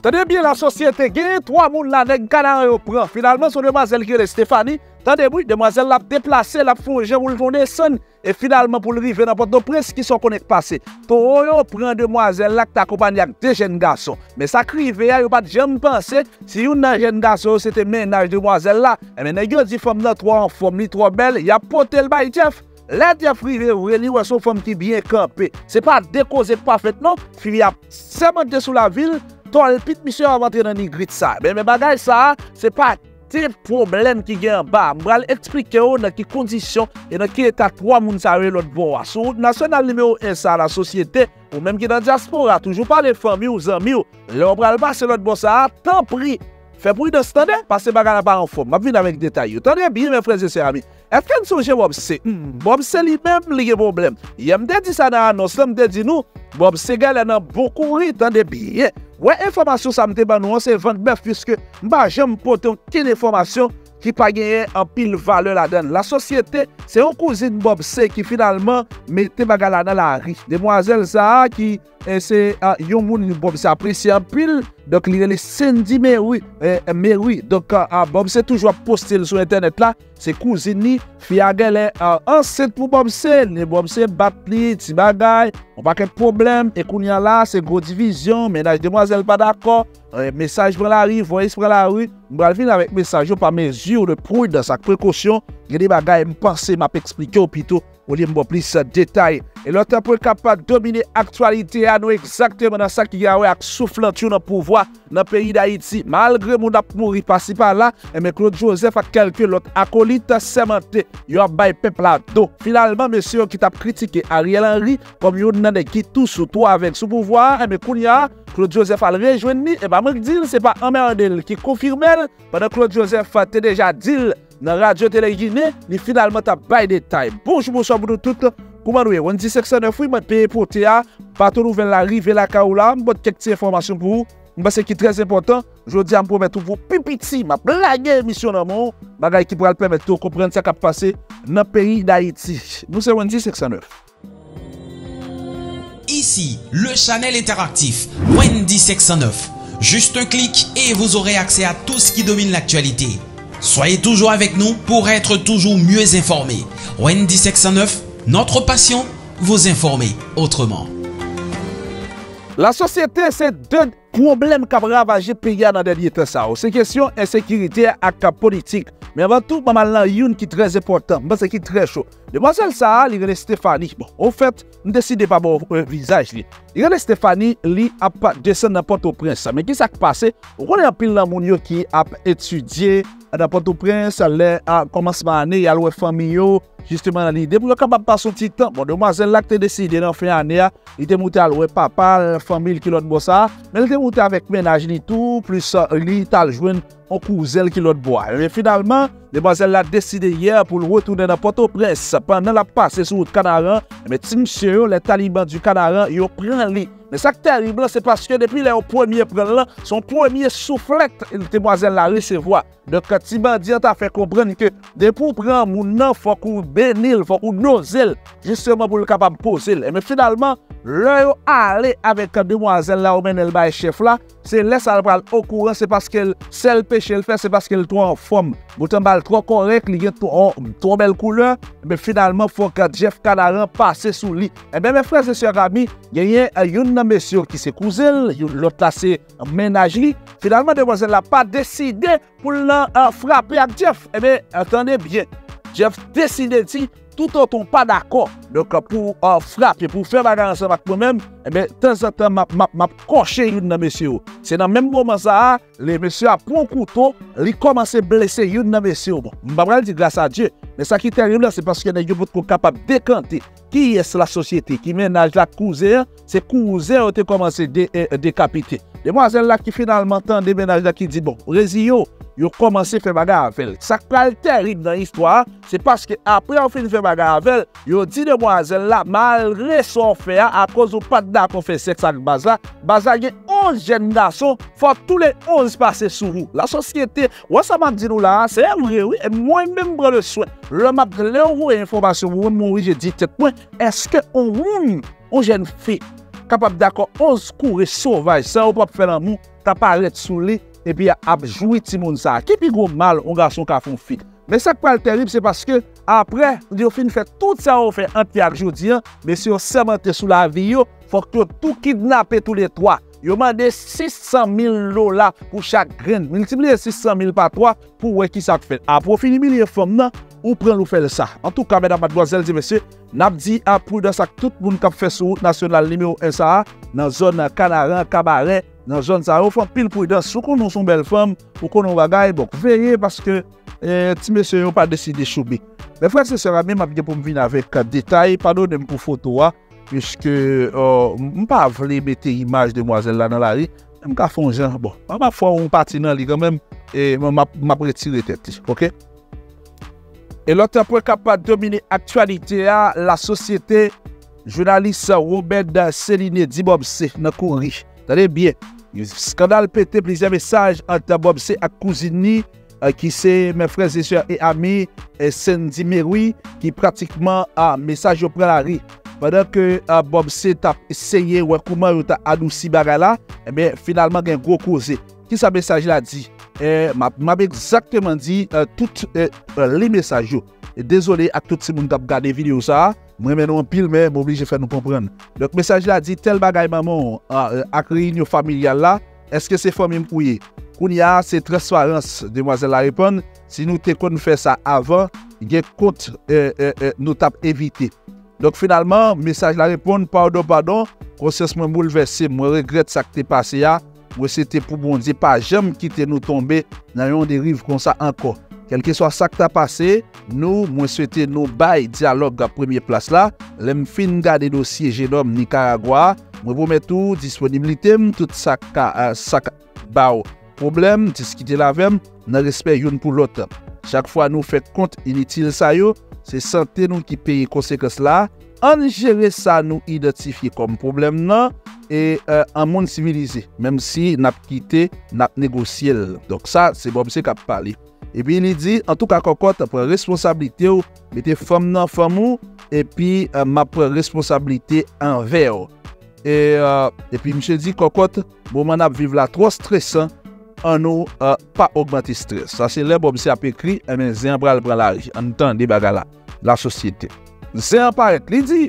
Tande bien la sosyete gen, 3 moun la neg kanan yo pran. Finalman son demazel ki re Stefani, tande bou, demazel la deplase, la fonje moun l'vonde son, e finalman pou l'rive nan pot do pres ki son konek pase. To yo pran demazel la ki ta kompanyak de jen gason. Me sa krive ya yo pat jem pense, si yon nan jen gason se te menaj demazel la, e men negyo di fom nan 3 an fom ni 3 bel, ya potel bay Jeff. Lè di a frive vre li wè son fòm ki byen kampe. Se pa dekoze pa fèt non, fi ap semente sou la vil, tol pit misyon avantre nan nigrit sa. Ben men bagay sa, se pa te problem ki gen ba. Mbral eksplike yo nan ki kondisyon e nan ki etat 3 moun sa re lot bo a. Sou nasyonal nimeyo 1 ensa la sosyete, ou menm ki nan diaspora, toujou pa le fami ou zami ou, le mbral ba se lot bo sa, tan pri Fè pou yi dos, tande? Pase bagan la pa an fòm. Mab vin avèk detay yo. Tande bi, mè freze se ami. Eske n souje Bob Se? Mm, Bob Se li mèm li gen problem. Yem de di sa nan anons, lèm de di nou, Bob Se gale nan boku bokouri, tande bi. Wè, informasyon sa mte ban nou an se 29 fiske mba jem yon kin informasyon ki pa genye an pil vale la den. La sosyete, se yon kouzine Bob C ki finalman mette bagala nan la ri. Demwazel sa ki eh, se ah, yon moun Bob C apresye an pil, dok li rele Cindy Meroui, eh, Meroui. Dok ah, ah, Bob C toujwa postil sou internet la, se kouzine ni fiage le ah, anset pou Bob C. Ne Bob C bat li, ti bagay, an pa ket problem, e kounyan la se gro divizyon, menaj demwazel pa dako, Eh, mesaj pran la ri, voyis pran la ri, mbral vin avèk mesaj yo pa mezur de prudans ak prekosyon, geni bagay mpanse map eksplike ou pito ou li mbo plis detay. E lontan pou kapap domine aktualite anou eksaktèman nan sa ki yawe ak souflantou nan pouvoi nan peyi da Haiti. Malgre moun ap mouri pasi pa la, eme eh, Claude Joseph ak kelke lot akolite semente yon bay pepla do. Finalman, mesyon ki tap kritike Ariel Henry kom yon nan e ki tou sou to avèk sou pouvoi, eme eh, koun ya... Claude Joseph al rejwen ni, e ba mwen dil se pa Amerdel ki konfirmel, padan Claude Joseph te deja dil nan radyo tele Gine, ni finalman ta bay detay. Bonjou bonso moun nou tout, kouman nou e, wan di seksan e mwen peye pou te a, patou nou ven la rive la ka ou la, mwen kek ti informasyon pou ou, mwen se ki trez important, jodi an pou met ou pou pipiti, mwen blage misyon nan moun, bagay ki pral pemet ou komprende sa kap pase nan peyi da iti. Nou se wan di seksan e. Ici, le Chanel Interactif, Wendy 609. Juste un clic et vous aurez accès à tout ce qui domine l'actualité. Soyez toujours avec nous pour être toujours mieux informé. Wendy 609, notre passion, vous informer autrement. La sosyete se de problem kap ravaje peya nan denye te sa ou. Se kesyon ensekirite ak politik. Men avan tout maman lan youn ki trez important, mwen se ki trez chou. Demwazel sa, li rene Stefani. Bon, ou fet, m deside pa bon vizaj li. Li rene Stefani, li ap desen nan Port-au-Prince. Men ki sa sak pase, ou konen apil nan moun yo ki ap etudye nan Port-au-Prince, le a komansman ane, yalwe fami yo, Justeman nan ide pou yo kapap pa son titan. Bon, demwazel lak te deside nan fin ane ya, li te mouti alwe papa, famil ki lot bo sa, men li te moute avek menaj ni tou, plus euh, li tal jwen an kouzel ki lot boa. Men finalman, demwazel la deside ye pou lwotounen nan Port-au-Prince. Pendan la pase sou wout Kanaran, men ti msye yo, le taliban du Kanaran, yo pren li. Men sak terib lan, se paske depi le yo premier pren lan, son premier souflet, li te la resevoa. Dok ti bandi an ta fe kompren ke depou pren moun nan fokou benil, fòk ou nozil, jistèman pou l kapab posil. E men finalman, lè yo ale avèk demwazel la ou men el baye chef la, se lè sal pral okouran, se paske sel peche l fè, se paske l tro an fòm. Boutan bal tro korek, li gen tro oh, bel kouleur, e men finalman fòk Jeff Kanaran pase sou li. E men men frè se sè rami, genyen yon nan mesyo ki se kouzil, yon lot la se menaj li, finalman demwazel la pa deside pou l nan euh, frape ak Jeff. E men, entande bien, Jeff deside ti, tout an ton pa d'akor. Dok pou an frape, pou fè bagan ansan mak mwen mèm, ebe, tan san tan map, map, map konche yon nan mesye yo. Se nan menm mouman sa a, le mesye a pon kouton, li komanse blese yon nan mesye yo. Mba mwen di grasa a Dje, men sa ki terib la, se paske nan yon pot kon kapap dekante. Ki yes la sosyete, ki menaj la kouze, se kouze yo te komanse de, de, dekapite. Demwazel la ki finalman tan de menaj la ki di bon, rezi yo, yo komanse fe baga avel. Sak pral terib nan histwa, se paske apre an fin fe baga avel, yo di demwazel la malre son fe a a koz ou pat da kon fe seks ak baza. Baza gen 11 jen nason, fwa tou le 11 pase sou rou. La sosyete, wasaman di nou la, se evre wè, mwen mwen bre le swen. Le map le ou informasyon mwen mwen wè, je di tet mwen, eske on moun, on jen fe, kapap dako 11 koure sovaj, sa ou pap fè nan mou, ta paret sou li, epi ap joui ti moun sa. Ki pi gwo mal, ou gason ka fon fit. Men sak pral terib, se paske apre, di diyo fin fè tout sa ou fè anti ak jodi an, men si yo semente sou la vi yo, fòk yo tou kidnapè tou le 3. Yo mande 600.000 lola pou chak gren. Multipliye 600.000 pa 3 pou wè ki sak fè. Apo fini mi liye fòm nan, ou pren lou fel sa. En tout ka, mèdam, madmoazèl, di mèsyè, nap di apou dans ak tout moun kap fè sou nasyonal nimeyo 1 sa a, nan zon kanaran, kabarè, nan zon sa ou, fèm pil pou idan, sou konon son bel fèm, ou konon bagay, bok veye, paske eh, ti mèsyè yon pa deside choubi. Mè fwè se sè ramè, map gen pou mvin avèk detay, padonem pou foto a, pwiske oh, euh, m pa vle mette imaj demwazèl la nan la ri, m ka fon jan, bon, m fwa ou pati nan li, kan mèm, e m ap retire tet li, ok? E lotan pou kapap domine aktualite a la sosyete jounalist Robert Seline di Bobse nan kouri. Tade bien, yon skandal pete plizye mesaj anta Bobse ak kouzini eh, ki se men freze se e ami eh, e Sendi Meroui ki pratikman a mesaj yo pre la ri. Padan ke uh, Bob se tap seye wè kouman yo ta adousi baga eh la, ebe eh finalman gen gro kouze. Ki sa mesaj la di? Eh, Mab exactement di uh, tout uh, li mesaj yo. E dezolé ak tout si moun tap gade video sa, mwen menon pil men m'oblige fè nou kompren. Dok mesaj la di tel bagay maman euh, euh, ak reynyo familial la, eske se fòm yon kouye? Koun ya se transparans demwazel la repon, si nou te kon fè sa avan, gen kont eh, euh, nou tap evite. Donk finalman, mesaj la repon, pardon, pardon, konsens mwen bouleverse, mwen regret sa ki te pase ya, mwen se te pou bondye pa jem ki te nou tombe nan yon deriv kon sa anko. Kelke swa sa ki ta pase, nou mwen se te nou bay diyalog a premye plas la, lem fin gade dosye jenom Nicaragua, mwen pou metou disponibilitem tout sa ka, uh, sa ka ba ou. problem, diskite la vem, nan respect yon pou lot. Chak fwa nou fet kont initil sa yo, se sante nou ki peye konsekens la, an jere sa nou identifiye kom problem nan, e euh, an moun sivilize, menm si nap kite, nap negosye l. Donk sa, se bom se kap pale. E pi li di, an tou ka kokot, apre responsabilite ou, mette fom nan fom ou, e pi euh, mapre responsabilite anver ou. E euh, pi mche di kokot, bon mouman ap vive la tro stresan, an nou e, pa augmente stres. Sa se le bom se ap ekri, e men zin bral bral ari, an tan de bagala. la sosyete. Se an paret, li di,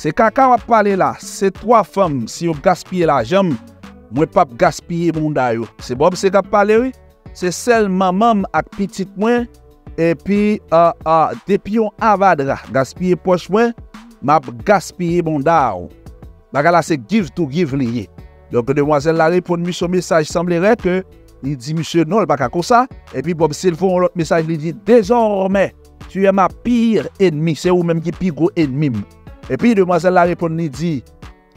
se kaka wap pale la, se 3 fom si yo gaspye la jom, mwen pap gaspye moun dayo. Se bob se kap pale we, se sel mamam ak pitit mwen, epi uh, ah, uh, ah, depi yon avadra, gaspye poch mwen, map gaspye moun dayo. Baga la se give to give liye. Donk demwazel la repon mi sou mesaj semblere ke li di misye non l baka kosa epi bob sil fon l mesaj li di dezorme tu es ma pire ennemie. C'est vous-même qui est pire gros ennemi. Et puis, demoiselle la répond, il dit,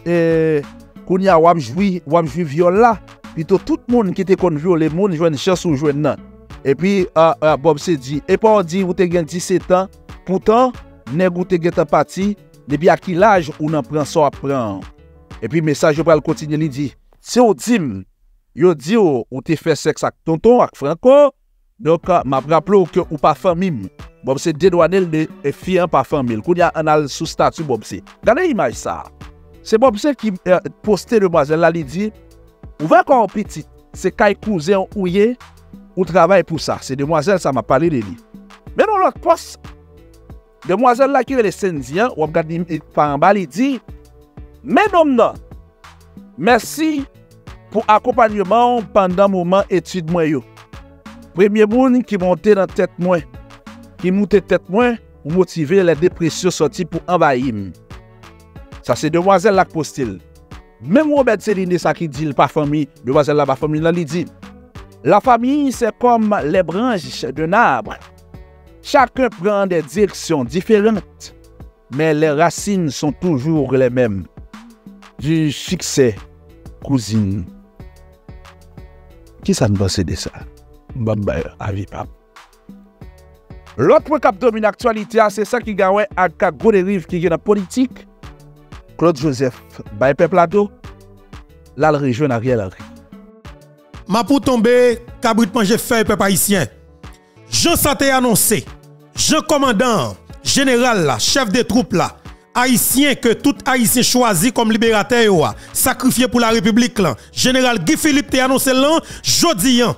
eh, Kounia, wam joui, wam joui viol là. Plutôt tout le monde qui était contre violer, le monde joue une chance ou joue non. Et puis, uh, uh, Bob se dit, et puis on dit, vous avez 17 ans, pourtant, nèg ou te gen parti, depuis à quel âge ou n'en prend ça prend. Et puis, message pour le continuer, il dit, si on dit, yo dit oh, ou, ou te fait sexe avec tonton, avec Franco, Donk, map raplo ke ou pa famim. Bob se dedwanel de e fiyan pa famil. Koun ya anal sou statu Bob se. Gane imaj sa. Se Bob se ki eh, poste de mazel la li di, ou va kon piti, se kay kouzen ou ye, ou travay pou sa. Se demwazel sa ma pale de li. Menon lot pos, demwazel la ki ve le sendian, wap gade e par an ba li di, menon nan, mersi pou akopanyman pandan mouman etude mwen yo. Premye moun ki monte nan tet mwen, ki moute tet mwen, ou motive le depresyon soti pou anbayim. Sa se demwazel lak postil. Mem Robert Seline sa ki di l pa fami, demwazel la pa fami lan li di. La fami se kom le branj de nabre. Chakun pren de direksyon diferent, men le rasin son toujou le mem. Du fikse, kouzin. Ki sa n'base de sa? Mbambay avipap. Lot mwen kap domine aktualite a, se sa ki gawen ak ka politik, Claude Joseph, bay peplado, lal rejwen a riel a ri. Ma pou tombe, kabrit manje fey pe paisyen. Je sa te anonse, je komandan, general chef de troupe la, haïtien que tout haïtien choisi comme libérateur sacrifié pour la République là. Général Guy Philippe t'a annoncé là jodi an,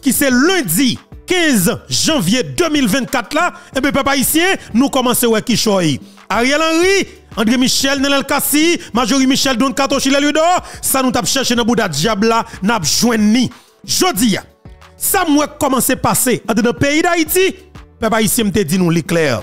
qui c'est lundi 15 janvier 2024 là, et bien papa haïtien, nous commençons qui choy. Ariel Henry André Michel, Nelel Kassi, Majorie Michel, Don Kato, Chile ça nous t'a cherché dans Bouddha Diabla, n'a ni. Jodi, ça m'a commencé à passer dans le pays d'Haïti, papa ici me dit nous l'éclair.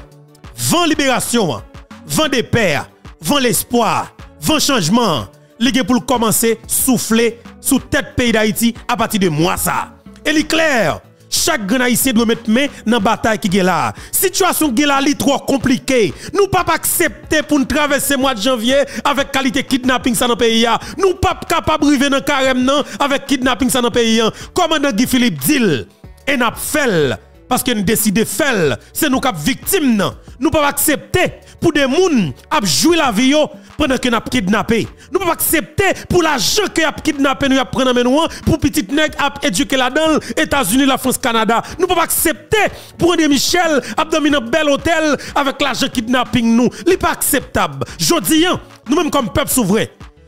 Vent libération, vent des pères, vent l'espoir, vent changement, ligue pour commencer souffler sous tête pays d'Haïti à partir de moi ça. Elle est claire. Chaque grand haïtien doit mettre main dans la bataille qui est là. Situation qui est là, est trop compliquée. Nous pas accepter pour nous traverser le mois de janvier avec qualité kidnapping dans le pays. Nous pas capable de dans le carême non, avec kidnapping dans le pays. Commandant Guy Philippe Dill, et n'a fait parce que nous décidons de faire, c'est nous qui sommes victimes. Nous ne pouvons pas accepter pour des gens à jouer la vie pendant que nous kidnappé. Nous ne pouvons pas accepter pour l'argent nous avons kidnappé, nous pris nous pour petit nègre à éduquer là-dedans, États-Unis, la France, Canada. Nous ne pouvons pas accepter pour André Michel dans un bel hôtel avec l'argent kidnapping nous. Ce n'est pas acceptable. Je dis, nous-mêmes comme peuple souverain,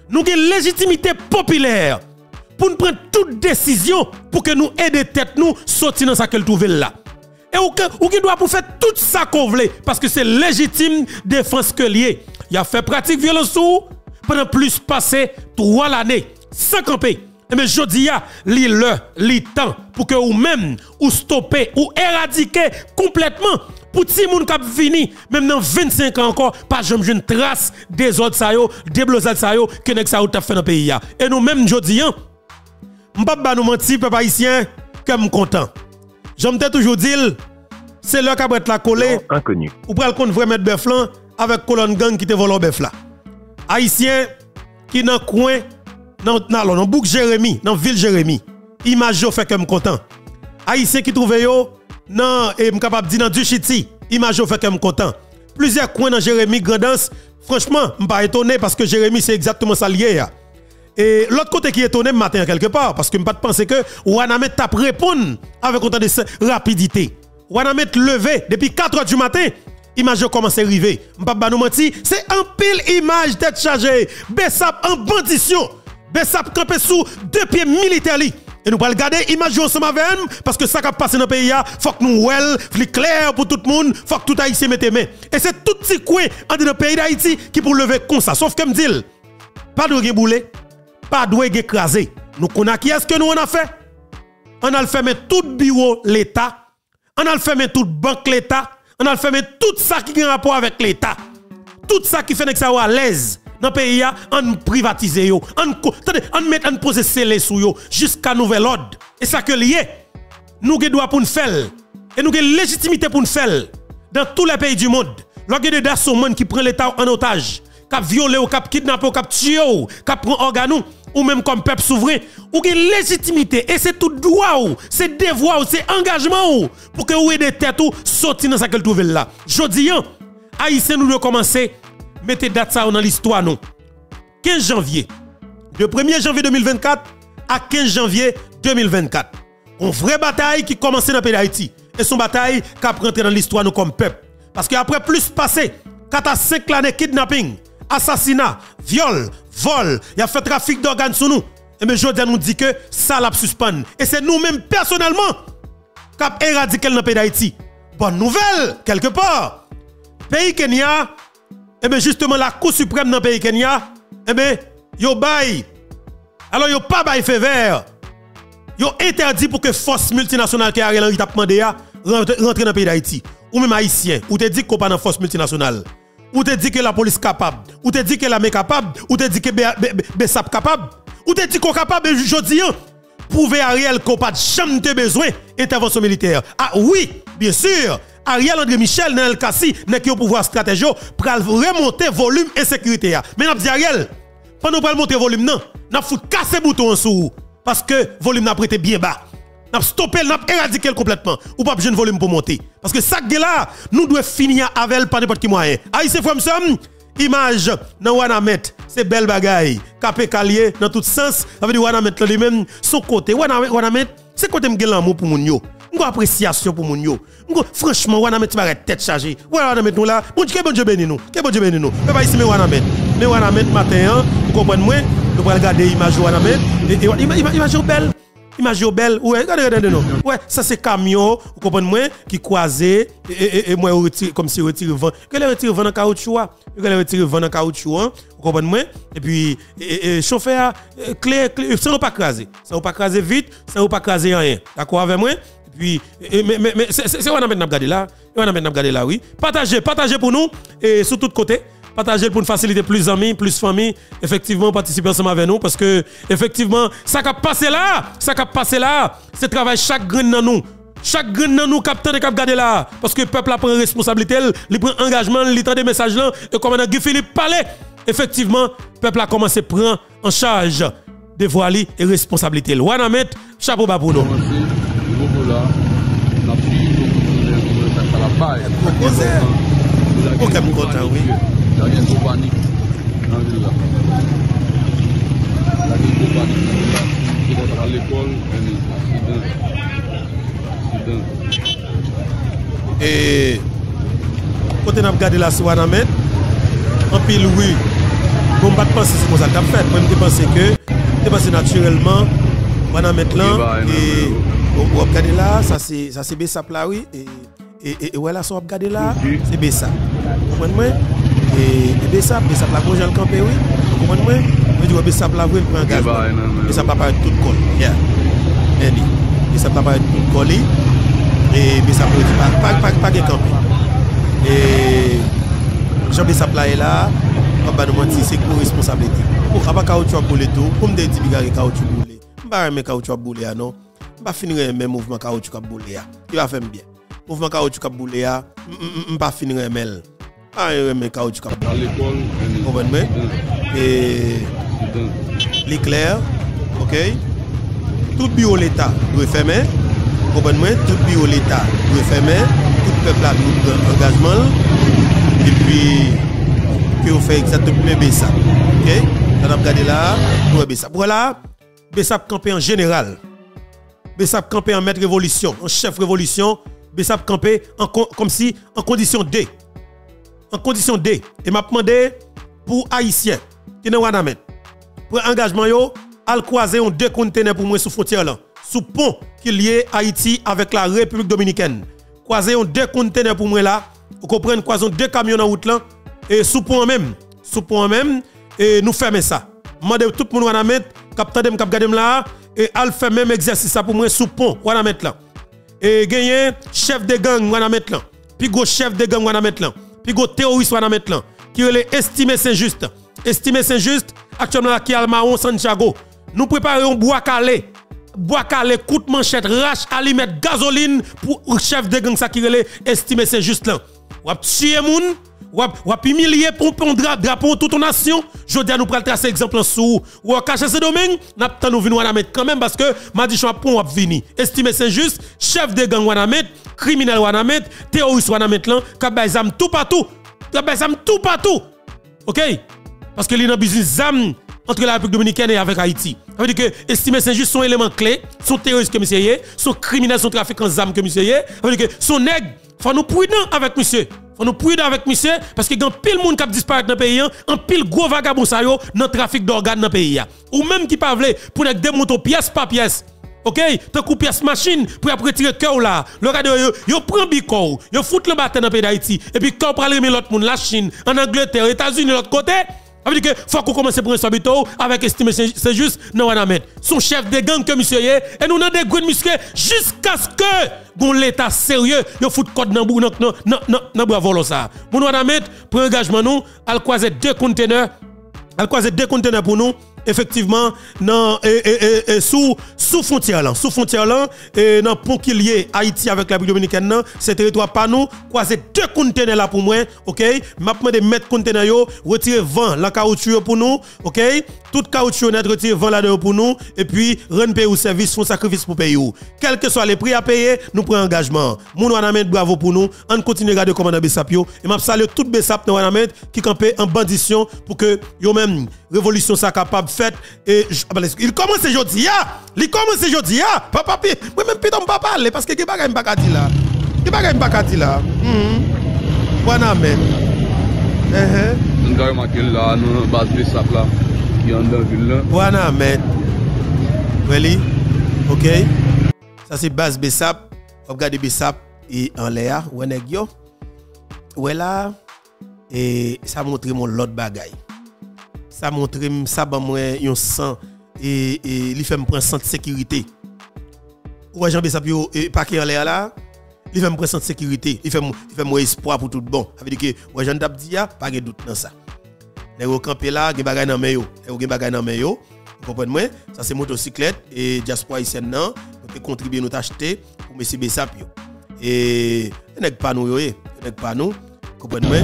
nous avons une légitimité populaire pour nous prendre toute décision pour que nous aider tête nous sortir dans sa nouvelle là. Et ou, qui doit pour faire tout ça qu'on veut parce que c'est légitime défense que lié. Il a fait pratique violence pendant plus passé trois années sans camper. Mais je dis, li le, li temps pour que ou même ou stopper ou éradiquer complètement pour ti moun kap vini même dans 25 ans encore pas jamais une trace des autres ça yo, des blosades ça yo que nek ça fait dans pays Et nous même je dis, m'pa nous mentir peuple haïtien comme content. J'aime toujours dire, c'est là qu'a la collé. Inconnu. Ou pral compte vrai mettre bœuf avec colonne gang qui te vole bœuf là. Haïtien qui dans coin dans dans dans bouc Jérémy, dans ville Jérémy. Image fait comme content. Haïtien qui trouve yo dans et capable dire dans Duchiti, image fait comme content. Plusieurs coins dans Jérémy Grandance, franchement, je pas étonné parce que Jérémy c'est exactement ça lié. Et l'autre côté qui est étonné matin quelque part, parce que je ne pas penser que Wanamet tape répondre avec autant de rapidité. Wanamet levé depuis 4 heures du matin. Image commence à arriver. M'pa nous mentir, c'est un pile image tête chargée. Bessap en bandition. Bessap campé sous deux pieds militaires. Et nous allons regarder l'image ensemble avec nous, parce que ça qui a passé dans le pays, il faut que nous well, clair pour tout le monde, il faut que tout Haïtien mette main. Et c'est tout petit coin dans le pays d'Haïti qui pour lever comme ça. Sauf que me dit, pas de boulet pas doué écraser. Nous connaissons qui est-ce que nous on a fait? On a fermé tout bureau l'État, on a fermé toute banque l'État, on a fermé tout ça qui a rapport avec l'État. Tout ça qui fait que ça à l'aise dans le pays, on privatise on met on pose scellé yo jusqu'à nouvel ordre. Et ça que lié, nous devons pour nous faire et nous avons légitimité pour nous faire dans tous les pays du monde. Lorsque des monde qui prend l'État en otage, qui violé ou qui kidnappé ou qui tué ou qui prend organe ou même comme peuple souverain, ou qui légitimité, et c'est tout droit ou, c'est devoir ou, c'est engagement ou, pour que vous des têtes ou sortir dans cette nouvelle là. Jodi, Haïtien nous devons commencer, mettez date ça dans l'histoire non. 15 janvier, de 1er janvier 2024 à 15 janvier 2024. Une vraie bataille qui commence dans le pays d'Haïti. Et son bataille qui a rentré dans l'histoire nous comme peuple. Parce qu'après plus passé, 4 à 5 années kidnapping, assassinat, viol, vol, il a fait trafic d'organes sur nous. Et mais nous dit que ça l'a suspend. Et c'est nous-mêmes personnellement qui avons éradiqué le pays d'Haïti. Bonne nouvelle, quelque part. Pays Kenya, et bien justement la Cour suprême dans le pays Kenya, et bien, yo bail. Alors yo pas bail fait vert. Yo interdit pour que force multinationale qui a Henry demandé rentre dans le pays d'Haïti. Ou même haïtien, ou te dit qu'on pas dans force multinationale ou te dit que la police capable, ou te dit que l'armée capable, ou te dit que BESAP capable, ou te dit qu'on capable aujourd'hui prouver Ariel qu'on pas jamais besoin d'intervention militaire. Ah oui, bien sûr. Ariel André Michel, Nel Kassi, n'est au pouvoir stratégique pour remonter volume et sécurité. Mais n'a dit Ariel, pendant pour monter volume non, n'a foutu casser bouton en sous parce que volume n'a prêté bien bas n'a stoppé, n'a éradiqué complètement. Ou pas besoin de volume pour monter. Parce que ça là, nous devons finir avec par n'importe qui moyen. Aïe, c'est Fromsom, image dans Wanamet, c'est belle bagaille. Capé calier dans tout sens. Ça veut dire Wanamet lui-même, son côté. Wanamet, c'est côté m'gel l'amour pour moun yo. Une appréciation pour moun yo. Franchement, wana met barret tête chargée. Voilà, wana met nous là. Bon Dieu, bon Dieu béni nous. Que bon Dieu béni nous. Pas ici, mais wana met. Mais wana met matin, hein, vous comprenez moi? Nous allons regarder l'image wana met. Image belle. Image belle. Ouais, regardez, regardez, non. Ouais, ça c'est camion, vous comprenez moi, qui croisé, et, et, moi, retire, comme si retire vent. Que les retire vent dans caoutchouc, que les retire vent dans caoutchouc, hein. vous comprenez moi? Et puis, et, chauffeur, clé, clé, ça ne pas craser. Ça ne pas craser vite, ça ne pas craser rien. D'accord avec moi? puis mais mais, mais c'est on a maintenant regarder là on a maintenant regarder là oui partagez partagez pour nous et sur tous côtés partager pour nous faciliter plus amis, plus famille, effectivement, participer ensemble avec nous parce que, effectivement, ça qui a passé là, ça qui a passé là, c'est travail chaque grain dans nous. Chaque grain dans nous, capteur de cap garder là. Parce que le peuple a pris responsabilité, il prend engagement, il prend des messages là, et comme Guy Philippe parlait, effectivement, le peuple a commencé à prendre en charge des voiles et responsabilités. Chapeau bas pour nous. Ok, content, oui. gen go panik nan vil la. La gen go panik nan vil la. Ki pot al ekol, en aksiden. Aksiden. E, kote nan ap gade la sou anan men, anpil wou, bon bat panse se kon sa tap fet, mwen te panse ke, te panse naturelman, wana met lan, e, ou ap gade la, sa se besap la wou, e, e, e, e, wè la sou ap gade la, se besap. Mwen mwen, e, e besap, besap la konjal kampe we, kouman mwen, mwen diwa besap la vwe mwen gaz mwen, besap la paret tout kol, ya, eni, besap la paret tout koli, e besap la di pak, pak, pak, pak e kampe, e, jan besap la e la, wap ba nou mwen ti se kou responsabilite, pou kaba kaoutchou ap boule tou, pou mde di bigare kaoutchou boule, mba reme kaoutchou ap boule ya nou, mba finire men mouvman kaoutchou kap boule ya, ki va fem ah, non. ah. bien, mouvman kaoutchou kap boule ya, ah. mba finire men el, yon reme kaoutchou kap. A l'ekol. Konwen men. E. L'ikler. Ok? Tout bi ou l'Etat dwe femen. Konwen men. Tout bi ou l'Etat dwe femen. Tout pepla dwe engajman. E pi. Ki ou fe exat pou men besap. Ok? Nan ap gade la. Dwe besap. Wala. Besap kampe en general. Besap kampe en met revolisyon. En chef revolisyon. Besap kampe en kom si. En kondisyon dey. En condition D. Et m'a demandé pour Haïtiens qui sont Wanamet. Pour engagement yo, al croiser un deux conteneurs pour moi sous frontière là. Sous pont qui lié Haïti avec la République dominicaine. Croiser un deux conteneurs pour moi là. Vous comprenez, deux camions en route là. Et sous pont même. Sous pont même. Et nous fermons ça. Demandé tout le monde Wanamet, capteur de cap là. Et al fait même exercice ça pour moi sous pont Wanamet là. Et gagner chef de gang Wanamet là. Puis gros chef de gang Wanamet là puis go terroriste wana maintenant qui est estimé c'est juste. Estimé c'est juste actuellement qui Almaron Santiago. Nous préparons bois calé. Bois calé coup de manchette rache allumet gasoline pour chef de gang ça qui est estimé c'est juste là. Ou tuer ou ap humilier pour prendre drapeau toute nation. Je dis à nous pral tracer exemple sous. Ou cacher ce domaine n'a pas nous venir mettre quand même parce que m'a dit pour ou venir estimer c'est juste chef de gang wana mettre criminel wana mettre terroriste wana mettre là ka zam tout partout. Ka zam tout partout. OK? Parce que li dans business zam entre la République dominicaine et avec Haïti. Ça veut dire que estimer c'est juste son élément clé, son terroriste que monsieur son criminel, son trafiquant d'armes que monsieur Ça veut dire que son nègre, faut nous prudent avec monsieur faut nous prudent avec monsieur parce que y a pile monde qui disparaît dans le pays, un hein. pile gros vagabond ça dans trafic d'organes dans le pays. Hein. Ou même qui pas pour nous démonter pièce par pièce. OK, tant coup pièce machine pour après tirer cœur là. Le gars yo yo prend bicor, yo fout le bâton dans le pays d'Haïti et puis quand on parle l'autre monde, la Chine, en Angleterre, États-Unis l'autre côté, ça veut dire que faut qu'on commence à prendre ça avec estime c'est juste non on mettre son chef de gang que monsieur et nous avons des gros muscles jusqu'à ce que l'état sérieux yo fout code dans non non non bravo ça. Pour nous mettre pour engagement nous al croiser deux conteneurs al croiser deux conteneurs pour nous effectivement non et, et, sous sous frontière là. Sous frontière là et dans pont qui lié Haïti avec la République dominicaine c'est territoire pas nous croiser deux conteneurs là pour moi OK? M'a demandé mettre conteneurs yo retirer vent la caoutchouc pour nous OK? Tout caoutchouc net retirer vent là pour nous et puis rendre payer au service font sacrifice pour payer quel que soit les prix à payer nous prenons engagement. Mon mettre bravo pour nous. On continue à regarder Bessapio et m'a saluer tout Bessap qui campé en bandition pour que yo même révolution ça capable fait et ah, ben, il commence aujourd'hui ah il commence aujourd'hui ah papa moi même putain pas parler parce que il bagay pas dire là il bagay pas dire là Mhm. bon amen eh eh Mwen ka remarke la nan bas besap la Ki an dan vil la bon amen Really OK ça c'est base Bessap regardez Bessap et en l'air ouais nèg yo ouais là et ça montre mon l'autre bagaille ça montre m- ça ban moi yon sang et et li fait me prendre de sécurité. Ouais Jean Bessap yo et paquet en l'air là il fait me prendre de sécurité. Il fait il fait moi espoir pour tout bon. Ça veut dire que ouais Jean tap dit pas de doute dans ça. Nèg yo campé là gen bagay nan men yo. Nèg gen bagay nan men yo. Vous comprenez moi? Ça c'est motocyclette et diaspora haïtienne nous te contribuer nous t'acheter pour monsieur Bessap yo et nèg pas nous yo eh? Nèg pas nous? Comprenez moi?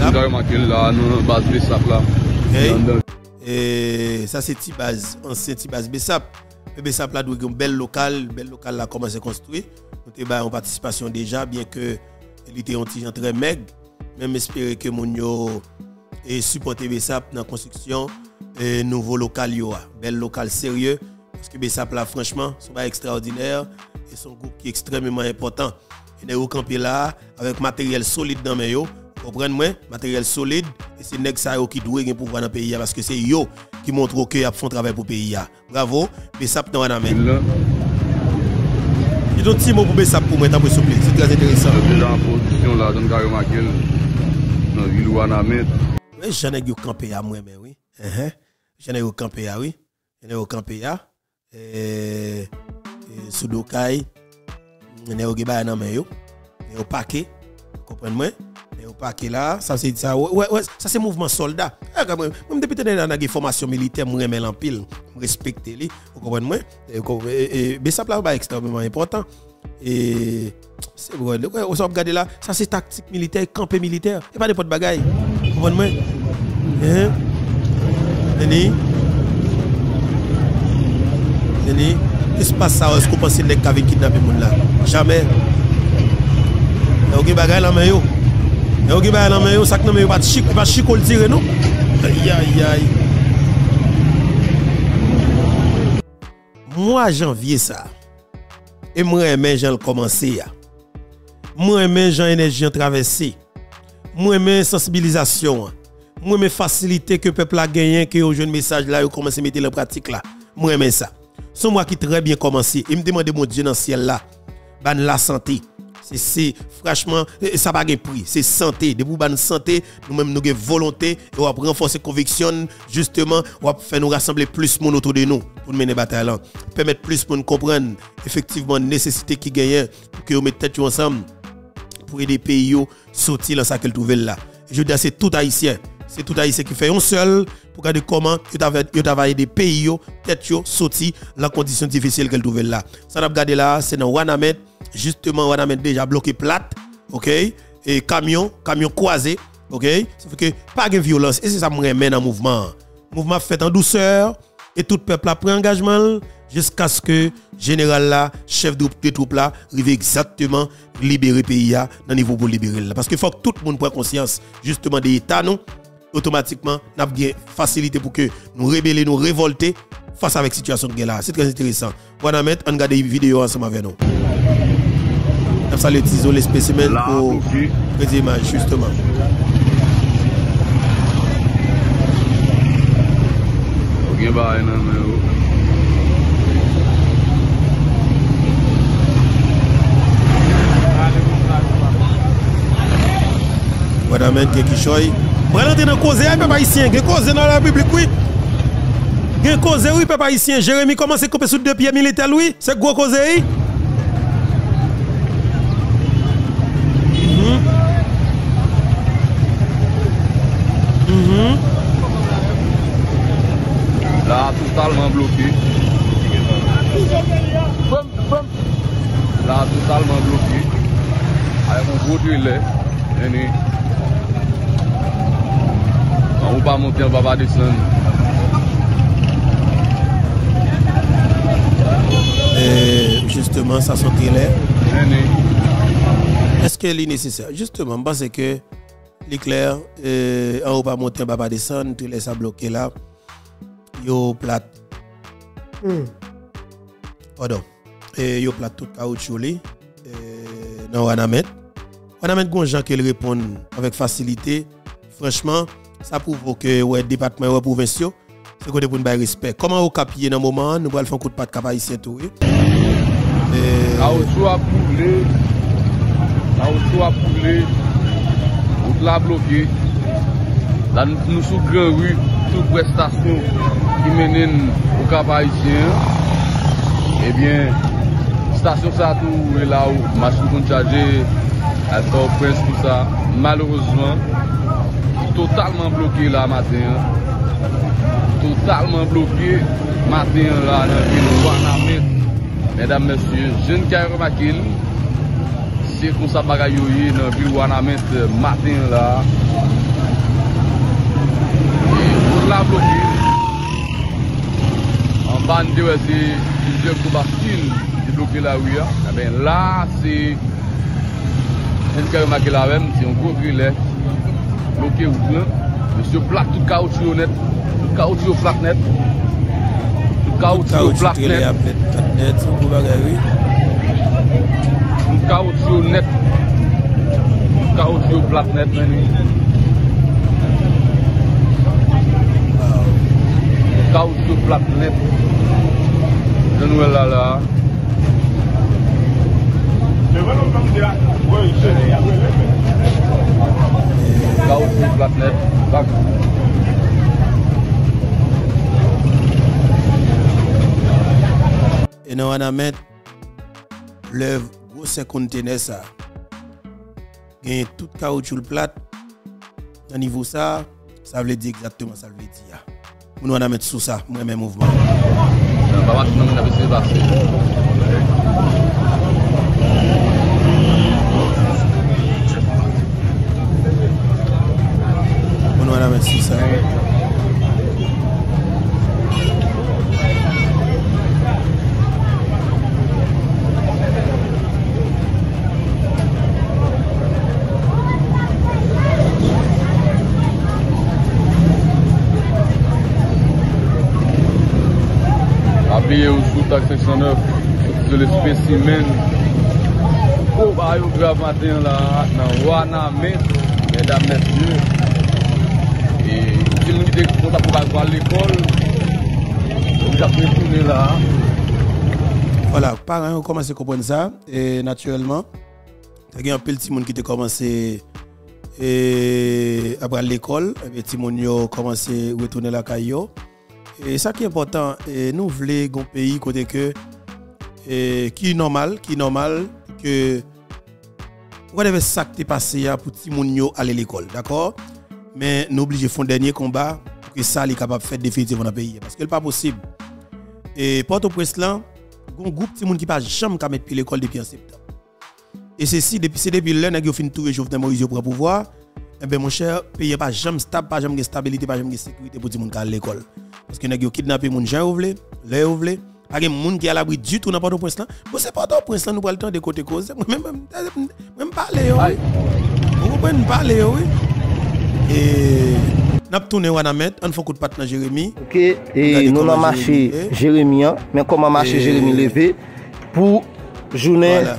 Mwen gare makil la nan baz besap la. E sa se ti baz, ansen ti baz besap. Besap la dwe gen bel lokal, bel lokal la koman se konstruye. Mwen te bay an patisipasyon deja, bien ke li te yon ti jan tre meg. Mwen espere ke moun yo e supporte besap nan konstruksyon e, nouvo lokal yo a. Bel lokal serye, paske besap la franchman, son bay ekstraordiner, e son goup ki ekstrememan important. E ne yo kampe la, avek materyel solide nan men yo, Comprenez moi, matériel solide et c'est nèg ça qui doit gen pouvoir dans le pays parce que c'est yo qui montre que y a font travail pour le pays Bravo, Bessap dans la Il y a un petit mot pour Bessap pour moi t'as s'il vous plaît. C'est très intéressant. Deja an posisyon la Mwen ka remarke nan vil wana met Oui, j'en ai campé à moi mais oui. Uh J'en ai campé à oui. J'en ai campé à et Sudokai. Ai eu ba nan men yo. Au paquet. Comprenez moi? Et au paquet là, ça c'est ça ouais ouais, ça c'est mouvement soldat. Ah, Même depuis dans la formation militaire, moi remel en pile, respecter li. Vous comprenez et Bessap là extrêmement important. Et c'est vrai, on s'en regarde là, ça c'est tactique militaire, campé militaire, et pas n'importe bagaille. Vous comprenez? Hein? Neni? Neni? Qu'est-ce qui se passe ça? Est-ce que vous pensez que les kidnapper moun là? Jamais. Yo gen bagay nan men yo. E ou ki baye nan men yo, sak nan men yo pati chik, pati chik ou l tire nou. Ayayay. Mwa janvye sa, e mwen men jan l komanse ya. Mwen men jan enerji an travesse. Mwen men sensibilizasyon an. Mwen men fasilite ke pepla genyen ke yo joun mesaj la yo komanse mette le pratik la. Mwen men sa. Son mwa ki tre bien komanse. E m demande moun diyo nan siel la. Ban la santi. C'est- franchement, ça pas prix. C'est santé. De vous santé, nous-mêmes nous avons volonté et on va renforcer conviction justement, on va faire nous rassembler plus de monde autour de nous pour mener bataille. Permettre plus de monde comprendre effectivement la nécessité qui gagne pour que nous mettions tête ensemble pour aider les pays sortir dans ça qu'elle trouve là. Je dis c'est tout haïtien. C'est tout haïtien qui fait un seul pour regarder comment yo t'avait aider pays tête sorti dans la condition difficile qu'elle trouve là. Ça n'a regardé là, c'est dans Wanamet, justement Wanamet déjà bloqué plate, OK? Et camion, camion croisé, OK? Ça fait que pas de violence et c'est ça me remet dans mouvement. Mouvement fait en douceur et tout peuple a pris engagement jusqu'à ce que général là, chef de, de troupes là, arrive exactement libérer le pays là, dans le niveau pour libérer là. Parce qu'il faut que tout le monde prenne conscience justement des États, non? Automatiquement, avons une facilité pour que nous rébeller, nous révolter face avec la situation de guerre là. C'est très intéressant. On regarde des vidéos ensemble avec nous. Naf sa le tizo le spesimen pou predi imaj, justeman. O gen ba e nan men ou. Wada men gen kishoy. Mwen lante nan koze a pe pa isyen, gen koze nan la publik wip. Gen koze wip pe pa isyen, Jeremie koman se kope sou de piye militel wip, se gwo koze yi. -hmm. La totalman bloki. La totalman bloki. Aye kon kote le. Eni. An ou pa monte an baba desen. E justeman sa sote le. Eni. Eske li nesesel? Justeman, ba se ke l'éclair, euh, en haut pas monter, en bas pas descendre, tu laisses ça bloqué là. yo plat. Pardon. Et yo plat tout caoutchouc euh, Dans Wanamet. Wanamet gon gens qui répondent avec facilité. Franchement, ça prouve que ouais département ouais provinciaux c'est côté pour nous respect. Comment au capier dans le moment nous allons faire un coup de patte cap haïtien tout. Caoutchouc a poulé. Caoutchouc a poulé. tout la blokye. La nou sou gran ru, sou prestasyon ki menen ou kap haitien. Ebyen, stasyon sa tou e la ou masou kon chaje al sa ou pres tout sa. Malorosman, totalman blokye la maten. Totalman blokye maten la nan pi nou wana met. Medan monsye, jen kaya remakil. se kon sa bagay yo ye nan bil wana men se eh, matin la. E route la blokye. An ban dewe se je kou bastil di blokye la ouya. E ben la se enke remake la rem se yon kou grile blokye route lan. Monsye plak tout kaout yo net. Tout kaout yo flak net. Tout kaout yo flak net. Tout kaout yo flak net. Kaout yo net. Kaout yo plat net meni. Kaout yo plat net. Jan wè la la. Kaout yo plat net. Bak. E nou an amet. Lev. Gros conteneur ça. Gagne tout caoutchouc plat. Dans niveau ça, ça veut dire exactement ça veut dire. Nous on mettre sous ça, moi même mouvement. On mettre sous ça. Apliye ou sou tak 609 Se le spesimen Ou ba yo grav matin la Nan wana met Mesdames, messieurs. E Ti moun ki te konta pou kal kwa l'ekol Ou japon tourne la Voilà, parents ont commencé à comprendre ça? Et naturellement, il y a un de monde qui a commencé et après l'école, et puis petit ont commencé à retourner la caillou. Et ça qui est important, et nous voulons un pays côté que et, qui est normal, qui est normal que vous avez ça qui est passé là pour petit monde aller à l'école, d'accord? Mais nous obligés de faire un dernier combat pour que ça soit capable de faire définitivement dans le pays parce que c'est pas possible. Et Port-au-Prince là, un groupe de monde qui pas jamais mettre l'école depuis en septembre. Et ceci depuis depuis là nèg yo fin tout Jovenel Moïse pour pouvoir eh ben mon cher pays pas jamais stable, pas jamais stabilité, pas jamais sécurité pour dire monde à l'école. Parce que yo kidnapper moun gens ou vle, là ou vle, pas de monde qui à l'abri du tout dans Port-au-Prince c'est Port-au-Prince nous prenons le temps de côté cause. Même même parler. Aïe. Vous comprenez parler oui. Et n'a tourné Wanamet, on fait coup de patte dans Jérémy. Ok, e Regardez nou comment nan mache Jérémy koman mache Et- Jérémy leve pou jounen Voilà.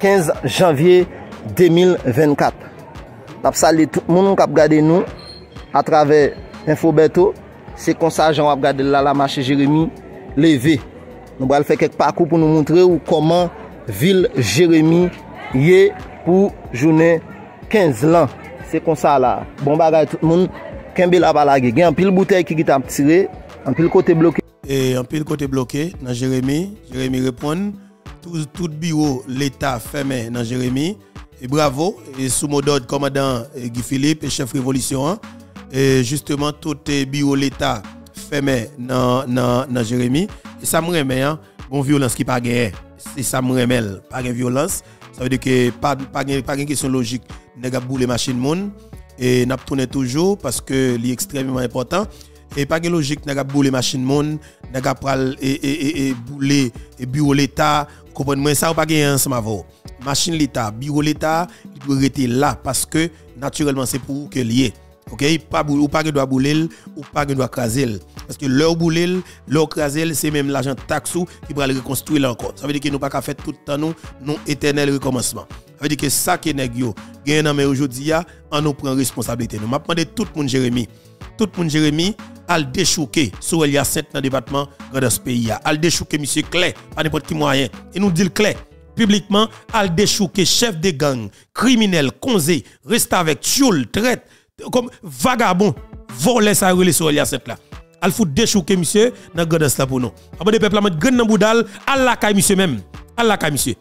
15 janvye 2024. Nap sali tout moun kap gade nou a trave Infobeto, Se konsa jan wap gade la la mache Jeremie leve. Nou bral fe kek pakou pou nou montre ou koman vil Jeremie ye pou jounen 15 lan. Se konsa la. Bon bagay tout moun kembe la balage. Gen an pil boutei ki git ap tire. An pil kote bloke. E an pil kote bloke nan Jeremie. Jeremie repon. Tout, tout biro l'Etat feme nan Jeremie. E bravo. E sou modod komadan Guy Philippe, chef revolisyon an. Et justement, tout bureau, l'État fermé dans, dans, Jérémy. Et ça me remet, hein. Bon violence qui pas gagné. C'est ça me remet, pas violence. Ça veut dire que pas pas gain- pas question logique. Nèg a boule machine moun et n'a tourné toujours parce que c'est extrêmement important. Et pas de logique n'a boule machine moun, n'a pral et et et, bouler et bureau l'état, comprenez moi ça pas gagner ensemble. Machine l'état, bureau l'état, il doit rester là parce que naturellement c'est pour que lié. OK, pas ou pas que doit bouler ou pas que doit craser parce que leur bouler, leur craser c'est même l'argent taxou qui va le reconstruire encore. Ça veut dire que nous pas qu'à faire tout le temps nous non éternel recommencement. Ça veut dire que ça qui nèg yo gagne mais aujourd'hui on nous prend responsabilité. Nous m'a demandé tout le monde Jérémy, tout le monde Jérémy al déchouquer sur Elia 7 dans le département de ce pays. Al déchouquer monsieur Clay pas n'importe qui moyen. Et nous dit le Clay publiquement al déchouquer chef de gang, criminel, konzé, reste avec tchoul, traite comme vagabond, voler ça relé sur 7 là. Al fout déchouquer monsieur dans godas là pour nous. Après des peuples mettre grain dans boudal, al la kay monsieur même. Al la kay monsieur.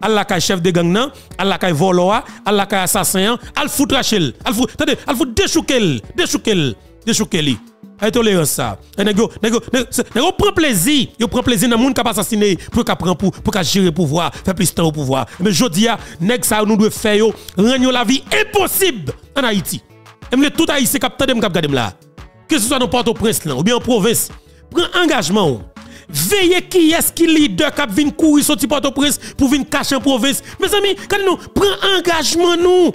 Al la kay chef de gang nan, al la kay voloa, al la kay assassin, al fout rachel, al fout, attendez, al fout déchouquer, déchouquer, déchouquer. Ay tolérance ça. Et yo, nèg yo prend plaisir, yo prend plaisir dans monde qui assassiner pour qu'a prend pour pour qu'a gérer pouvoir, faire plus de temps au pouvoir. Mais jodi a nèg ça nous doit faire yo la vie impossible en Haïti. Et me tout haïtien tande cap gade là. Que ce soit dans Port-au-Prince ou bien en province, prend engagement. Veillez qui est-ce qui leader cap vinn courir sorti Port-au-Prince pour venir cacher en province. Mes amis, quand nous prend engagement nous.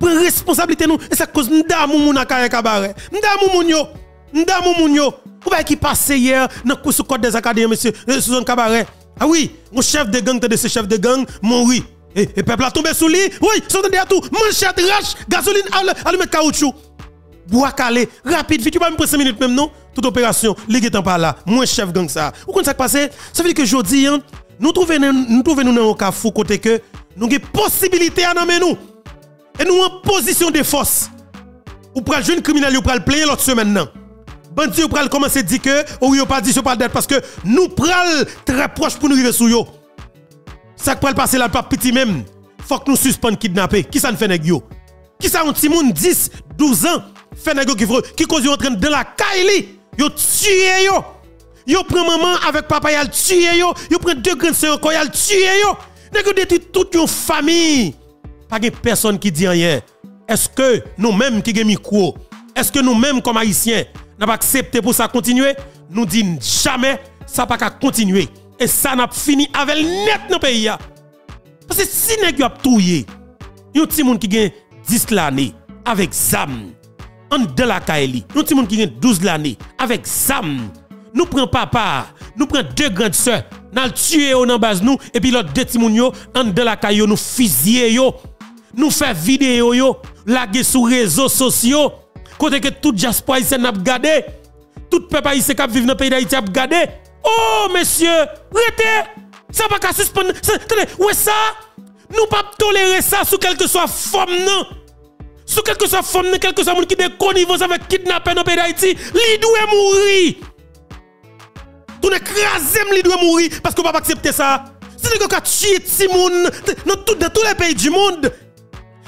Prend responsabilité nous. Et c'est cause m'da moun na kaya cabaret m'da moun yo. M'da moun yo. Ou ba qui passe hier dans course code des académies monsieur euh, sous un cabaret ah oui mon chef de gang de ce chef de gang mourir et, et peuple a tombé sous lui oui sont à tout. Manchette rache gasoline allume caoutchouc. Bois calé rapide vite tu pas me prendre 5 minutes même non? Toute opération les temps par là. Moi chef gang ça. Ou quand ça passé ça veut dire que jodi hein, nous trouvons nous trouvons nous dans un cas fou côté que nous avons possibilité à nommer nous. Et nous en position de force. Ou pral jeune criminel, ou pral player l'autre semaine non? Bandi ou pral commencer à dire que ou pas dit pas dette parce que nous pral très proche pour nous arriver sous yo. Ça qui pral passer là pas petit même. Faut que nous suspend kidnapper. Qui ça ne fait nèg yo? Qui ça un petit monde 10, 12 ans fait nèg qui qui cause yo entraîne dans la caille Yo tué yo. Yo prend maman avec papa yal tué yo. Yo prend deux grandes sœurs encore yal tué yo. Nèg yo détruit toute une famille pas de personne qui dit rien. Est-ce que nous-mêmes qui avons micro, est-ce que nous-mêmes comme haïtiens, n'avons pas accepté pour ça continuer? Nous disons jamais ça pas qu'à continuer. Et ça n'a fini avec net dans le pays. Parce que si vous avez touillé, un petit monde qui gagne 10 l'année avec ZAM, en de la Kaeli, un petit monde qui gagne 12 l'année avec ZAM, nous prenons papa, nous prenons deux grandes sœurs, nous tuons dans base nous, et puis l'autre deux petits monde, en de la Kaeli, nous fusillons, nous faisons vidéo, yo, laguer sur les réseaux sociaux, côté que tout diaspora haïtienne a regardé, tout peuple haïtien qui vit dans le pays d'Haïti a regardé. Oh, monsieur, arrêtez! Ça va pas suspendre. Attendez, ouais, ça, nous pas tolérer ça sous quelque soit forme, non. Sous quelque soit forme, non, quelque soit monde qui de connivence avec kidnapper dans le pays d'Haïti, li doit mourir. Tout écrasé, li doit mourir parce qu'on va pas accepter ça. C'est que quand tuer Timoun dans tout- dans tous les pays du monde.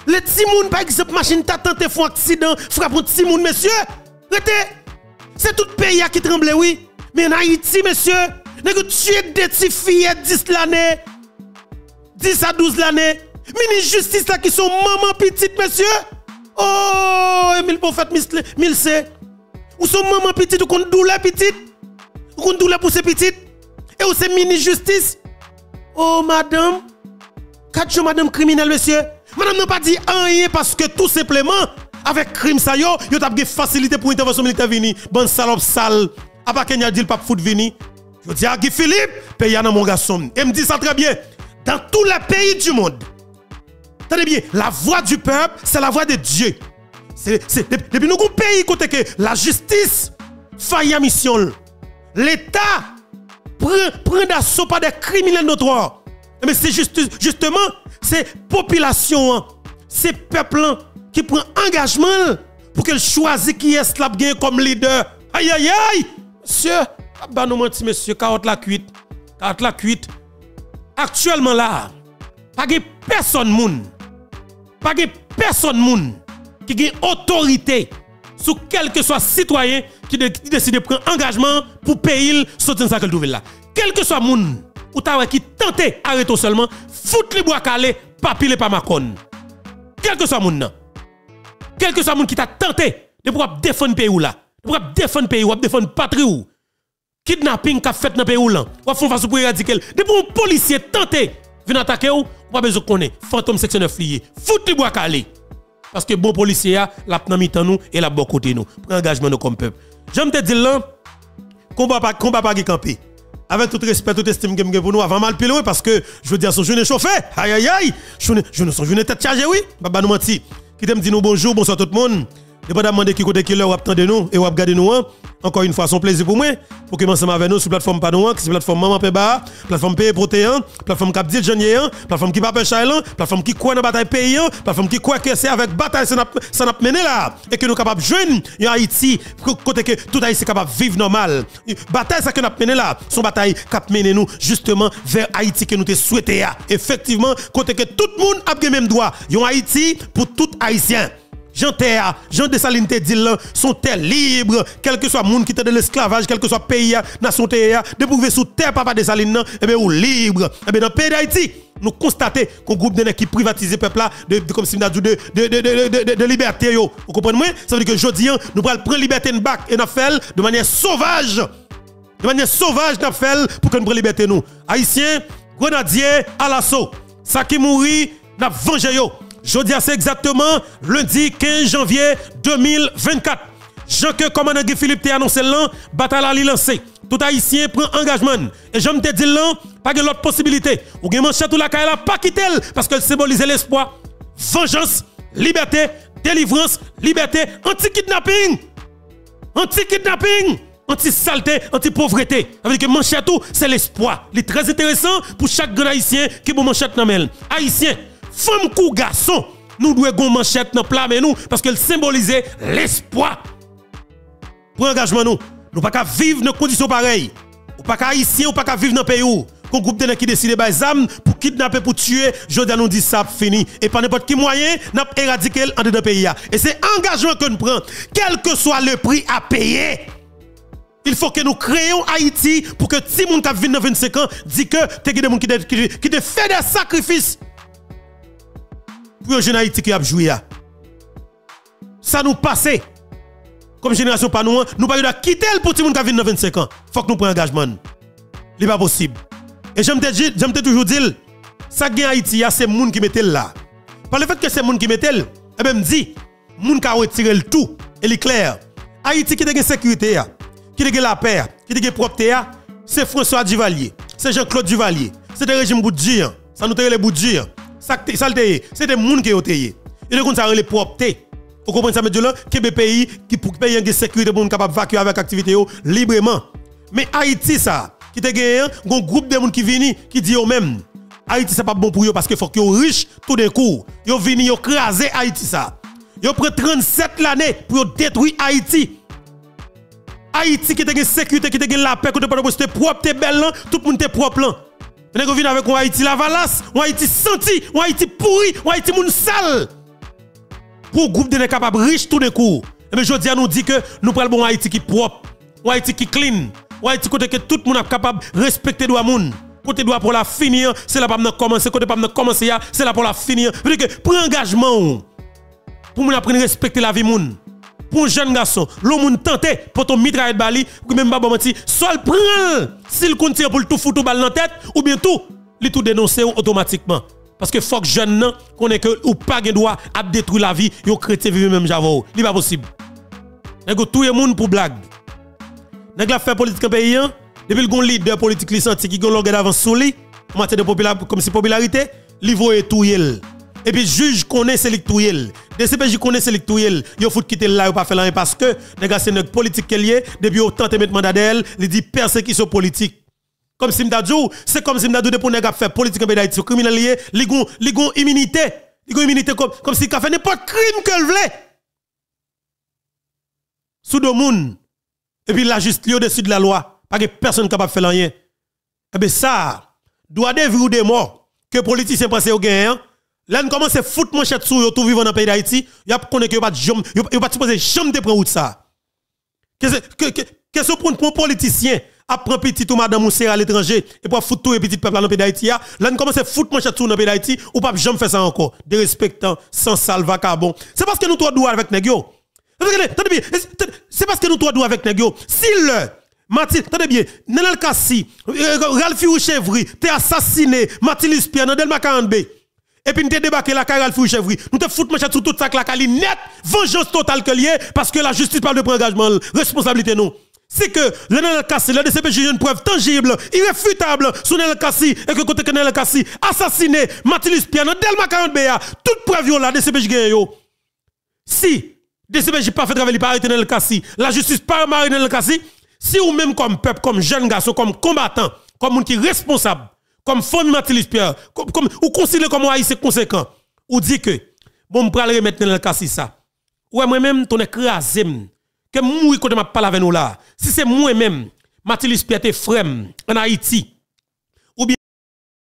Les Timoun, par exemple, machine t'a tenté font accident, frappe un Timoun, monsieur. Arrêtez. C'est tout le pays qui tremble, oui. Mais en Haïti, monsieur, nous avons tué des filles à 10 l'année. 10 à 12 l'année. Mini justice là qui sont maman petite, monsieur? Oh, Emile mille c'est. Ou sont maman petite, ou qu'on douleur petite. Ou qu'on douleur pour ces petites. Et ou c'est mini justice? Oh, madame. Quatre jours, madame criminelle, monsieur. Madame n'a pas dit rien parce que tout simplement, avec crime ça yo, yo t'a facilité pour intervention militaire vini. Bonne salope sale. A pas Kenya dit le pape foot vini. Je dis à Guy Philippe, paye dans mon garçon. Et me dit ça très bien. Dans tous les pays du monde. La voix du peuple, c'est la voix de Dieu. C'est, depuis nous, un pays côté que la justice faillit à mission. L'État prend, prend d'assaut par des criminels notoires. Mais c'est juste, justement, c'est population, hein, c'est peuple hein, qui prend engagement pour qu'elle choisisse qui est comme leader. Aïe aïe aïe! Monsieur, menti, monsieur, carotte la cuite. Carotte la cuite. Actuellement là, pas de personne moun. Pas de personne moun qui a autorité sur quel que soit citoyen qui, de- décide de prendre engagement pour payer sortir ça qu'elle trouve là. Quel que soit moun ou ta qui tente arrêter seulement, foutre les bois calé, pas piler pas macon. Quel que soit moun nan. Quel que soit moun qui t'a tenté de pouvoir défendre pays ou là, pouvoir défendre pays ou défendre patrie ou kidnapping qu'a fait dans pays ou là, ou font face pour éradiquer. Depuis un policier tenté venir attaquer ou, pas besoin connaître fantôme section 9 lié. Foutre les bois calé. Parce que bon policier, a, la nan mitan nous et la bon côté nous. Prends engagement nous comme peuple. J'aime te dire là, combat pas, combat pas. Avec tout respect, tout estime que pour nous, avant mal pile, parce que je veux dire, son jeune chauffé. Aïe, aïe, aïe. Je ne son jeune tête chargée, oui. Baba nous menti. Qui t'aime dire nous bonjour, bonsoir tout le monde. Et pas demander qui côté qui l'heure de nous et ou regarder nous. hein. Encore une fois, son plaisir pour moi. Pour commencer avec nous sur la plateforme Panouan, qui est la plateforme Maman Peba, plateforme Pays Protéan, plateforme Cap Dil Jeunier, plateforme qui Pape Chailan, plateforme qui croit dans la bataille paysan, plateforme qui croit que c'est avec bataille ça n'a mené là. Et que nous capables de joindre en Haïti, côté que tout Haïti est capable de vivre normal. Bataille ça que nous avons mené là, son bataille cap mené nous justement vers Haïti que nous te souhaité. Effectivement, côté que tout le monde a le même droit. En Haïti pour tout Haïtien. Jean Terre, Jean Dessalines te dit sont terre libre, quel que soit le monde qui était de l'esclavage, quel que soit le pays, nation terre, de pouvoir sous terre papa Dessalines, et eh bien libre. Et bien dans le pays d'Haïti, nous constatons qu'un groupe de qui privatise le peuple là, de, de, comme si nous dit de, de, de, de, de, de, liberté. Yo. Vous comprenez? Ça veut dire que aujourd'hui, nous prenons prendre liberté de bac et nous fait de manière sauvage. De manière sauvage, nous fait pour que nous prenions liberté nous. Haïtiens, grenadiers à l'assaut. Ça qui mourit, nous vengé. Jeudi, c'est exactement lundi 15 janvier 2024. Jean que commandant Guy Philippe t'a annoncé là, bataille à lancé. Tout haïtien prend engagement. Et je te dis là, pas de l'autre possibilité. Ou gen manchette ou la caille pas quitter parce qu'elle symbolise l'espoir. Vengeance, liberté, délivrance, liberté, anti-kidnapping. Anti-kidnapping anti-saleté, anti-pauvreté. Avec manchette c'est l'espoir. Il est très intéressant pour chaque grand haïtien qui bon manchette dans Haïtien, femme ou garçon, nous devons gon manchette dans plat mais nous parce qu'elle symbolise l'espoir. Pour engagement nous, nous pas vivre dans conditions pareilles. Ou pas haïtien ou pas vivre dans pays où qu'on groupe de qui décide des armes pour kidnapper pour tuer, je nous dit ça fini et pas n'importe quel moyen n'a éradiqué en dedans pays et c'est engagement que nous prenons quel que soit le prix à payer. Il faut que nous créions Haïti pour que si moun qui vient dans 25 ans dit que tu des gens qui qui, qui fait des sacrifices pour jeune Haïti qui a joué. Ça nous passe. Comme génération pas nous, nous pas quitter le pour moun qui dans 25 ans. Faut que nous prenions engagement. Ce n'est pas possible. Et j'aime te toujours dire, ça qui Haïti, c'est moun qui mettent là. Par le fait que c'est moun qui mettent, et même dit, moun qui a retiré le tout, et est clair. Haïti qui a une sécurité, qui a la paix, qui a propreté, c'est François Duvalier, c'est Jean-Claude Duvalier, c'est le régime Boudjir, ça nous les Boudjir, ça c'est des gens qui ont été. Et donc ça les propreté. Vous comprenez ça, monsieur là, que pays qui pour payer une sécurité pour capable vacuer avec activité librement. Mais Haïti ça, qui te un groupe de gens qui viennent qui dit eux même Haïti c'est pas bon pour eux parce que faut qu'ils riches tout d'un coup. Ils viennent ils craser Haïti ça. Ils prennent 37 l'année pour détruire Haïti. Haïti qui te une sécurité, qui te la paix, qui te pas de propre, belle, tout le monde est propre venez avec un Haïti la valasse, un Haïti senti, un Haïti pourri, un Haïti moun sale. Pour groupe de capables riches tout d'un coup. Mais je dis nous dit que nous prenons bon Haïti qui propre, un Haïti qui clean, un Haïti côté que tout le monde est capable de respecter droit moun. Côté droit pour la finir, c'est là pour commencer, côté pas commencer, c'est là pour la finir. Veut que pour engagement pour nous apprendre à respecter la vie moun pour un jeune garçon, l'homme tenté pour ton mitraille de bali, ou même pas menti, soit le prend, s'il continue pour le tout foutre balle dans la tête, ou bien tout, il tout dénoncer automatiquement. Parce que faut que jeune qu'on est que ou pas de droit à détruire la vie, yo chrétien vivre même javo. Ce pas possible. Nego tout le monde pour blague. Nèg la fait politique pays, hein? depuis le leader politique li senti qui gon longueur d'avance sous lui, en matière de popularité, comme si popularité, li voye tout. Et puis juge connaît c'est lictouyel. DCPJ connaît lictouyel. Yo faut quitter là ou pas faire rien parce que les c'est notre politique qu'elle est depuis autant de mettre mandat d'elle, il dit persécution politique. Comme si m'dadjou, c'est comme si m'dadjou de pour nèg faire politique en Haïti, criminel lié, li gon immunité. Li gon immunité comme comme si ka fait n'importe crime qu'elle voulait. Sous de moun. Et puis la justice au-dessus de la loi, pas que personne capable faire rien. Eh bien ça, doit de vie ou de mort que politiciens pensent au gain Là, nous commençons à foutre manchette sur tout vivant dans le pays d'Haïti. Il y a qu'on que pas de pas supposé jamais de prendre ça. Qu'est-ce que pour un politicien après petit ou madame ou à l'étranger et pour foutre tout le petit peuple dans le pays d'Haïti là, nous commençons à foutre manchette sur dans le pays d'Haïti ou pas jamais faire ça encore. De respectant sans salva carbon. C'est parce que nous trois doués avec négio. C'est parce que nous trois doués avec négio. Si le Mathilde, bien, Nenel Kassi, euh, Ralphi ou Chevry, t'es assassiné, Mathilde Pierre, dans Delma 40B. Et puis nous avons débarqué la carale fou chèvre. Nous te foutu manchette sur tout ça la cali net. Vengeance totale que lié parce que la justice parle de engagement, responsabilité nous. C'est que le Kassi, le DCPJ une preuve tangible, irréfutable sur Nel Kassi et que côté que Nel Kassi assassiné Mathilus Pierre dans Delma 40 BA, toute preuve là DCPJ gagne yo. Si DCPJ pas fait travail pas arrêter Nel Kassi, la justice pas mariner Nel Kassi, si ou même comme peuple, comme jeune garçon, comme combattant, comme monde qui est responsable, comme Pierre, comme, comme, ou considéré comme haïtien conséquent, ou dit que, bon, me pral remettre dans le cas ça. Ouais, moi-même, ton écrasé, que moi, quand m'a parlé avec nous là, si c'est moi-même, Mathilus Pierre frère en Haïti,